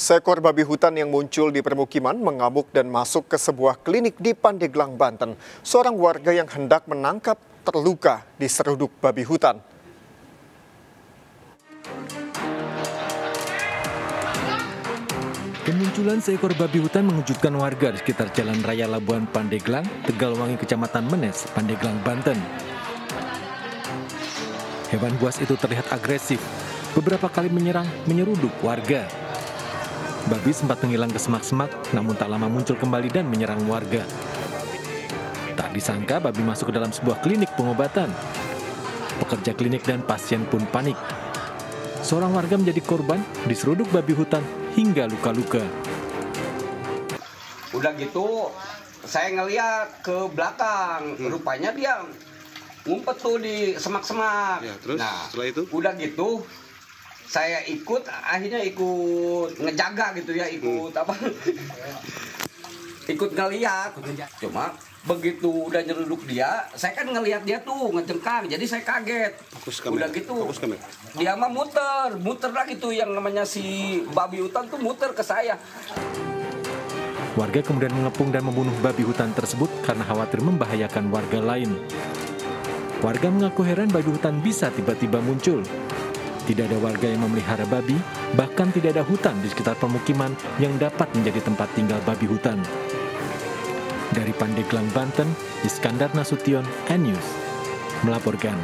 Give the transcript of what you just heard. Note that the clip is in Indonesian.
Seekor babi hutan yang muncul di permukiman mengamuk dan masuk ke sebuah klinik di Pandeglang, Banten. Seorang warga yang hendak menangkap terluka di seruduk babi hutan. Kemunculan seekor babi hutan mengejutkan warga di sekitar Jalan Raya Labuan Pandeglang, Tegalwangi, Kecamatan Menes, Pandeglang, Banten. Hewan buas itu terlihat agresif, beberapa kali menyerang, menyeruduk warga. Babi sempat menghilang ke semak-semak, namun tak lama muncul kembali dan menyerang warga. Tak disangka babi masuk ke dalam sebuah klinik pengobatan. Pekerja klinik dan pasien pun panik. Seorang warga menjadi korban diseruduk babi hutan hingga luka-luka. Udah gitu, saya ngeliat ke belakang, Hmm. rupanya dia ngumpet tuh di semak-semak. Ya, terus setelah itu? Udah gitu, saya ikut, akhirnya ikut ngejaga gitu ya, ikut Hmm. apa? ikut ngeliat. Cuma begitu udah nyeruduk dia, saya kan ngeliat dia tuh ngejengkang, jadi saya kaget. Fokus kamera. Udah gitu, Fokus kamera. dia mah muter, muter lagi tuh yang namanya si babi hutan tuh muter ke saya. Warga kemudian mengepung dan membunuh babi hutan tersebut karena khawatir membahayakan warga lain. Warga mengaku heran babi hutan bisa tiba-tiba muncul. Tidak ada warga yang memelihara babi, bahkan tidak ada hutan di sekitar permukiman yang dapat menjadi tempat tinggal babi hutan. Dari Pandeglang, Banten, Iskandar Nasution, N-News, melaporkan.